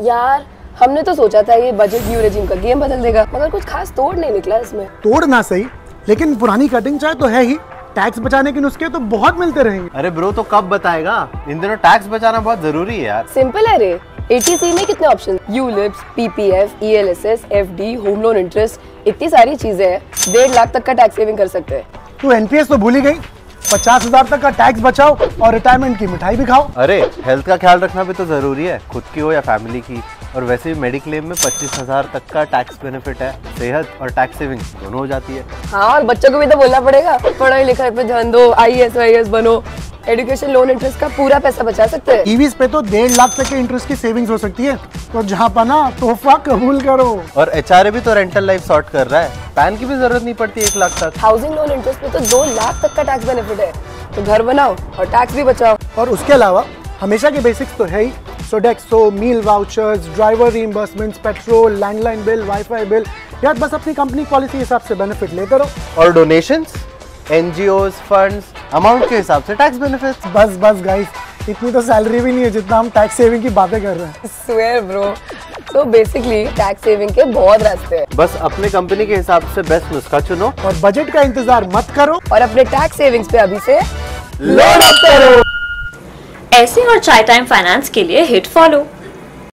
यार हमने तो सोचा था ये बजट न्यू रेजिम का गेम बदल देगा मगर कुछ खास तोड़ नहीं निकला इसमें। तोड़ ना सही लेकिन पुरानी कटिंग चाहे तो है ही। टैक्स बचाने के नुस्खे तो बहुत मिलते रहेंगे। अरे ब्रो तो कब बताएगा? इन दिनों टैक्स बचाना बहुत ज़रूरी है यार। सिंपल है रे। एटीसी में कितने option ULIPs PPF ELSS FD home loan interest इतनी सारी चीज़ें हैं। डेढ़ लाख तक का टैक्स सेविंग कर सकते हैं। तू एनपीएस तो भूल ही गई। पचास हज़ार तक का टैक्स बचाओ और रिटायरमेंट की मिठाई भी खाओ। अरे हेल्थ का ख्याल रखना भी तो ज़रूरी है। खुद की हो या फैमिली की। और वैसे भी मेडिक्लेम में पच्चीस हज़ार तक का टैक्स बेनिफिट है। सेहत और टैक्स सेविंग दोनों हो जाती है। हाँ और बच्चों को भी तो बोलना पड़ेगा। पढ़ाई लिखाई पे ध्यान दो आई एस आई एस बनो। एजुकेशन लोन इंटरेस्ट का पूरा पैसा बचा सकते हैं। ईवीज पे तो डेढ़ लाख तक के इंटरेस्ट की सेविंग्स हो सकती है। तो जहाँ पना तोहफा कबूल करो। और एच भी तो रेंटल लाइफ सॉर्ट कर रहा है। पैन की भी ज़रूरत नहीं पड़ती एक लाख तक। हाउसिंग लोन इंटरेस्ट पे तो दो लाख तक का टैक्स बेनिफिट है। तो घर बनाओ और टैक्स भी बचाओ। और उसके अलावा हमेशा के बेसिक्स तो है ही। So Sodexo meal vouchers driver reimbursements petrol landline bill WiFi bill यार बस अपनी कंपनी पॉलिसी हिसाब से बेनिफिट लेते रहो। और डोनेशंस एनजीओ फंड्स अमाउंट के हिसाब से टैक्स बेनिफिट्स बस बस गाइस इतनी तो सैलरी भी नहीं है जितना हम टैक्स सेविंग की बातें कर रहे हैं। स्वेयर ब्रो तो बेसिकली टैक्स सेविंग के बहुत रास्ते हैं। बस अपने कंपनी के हिसाब से बेस्ट नुस्खा चुनो। और बजट का इंतज़ार मत करो। और अपने टैक्स सेविंग्स पे अभी से लोन अप करो। ऐसे और चाय टाइम फाइनेंस के लिए हिट फॉलो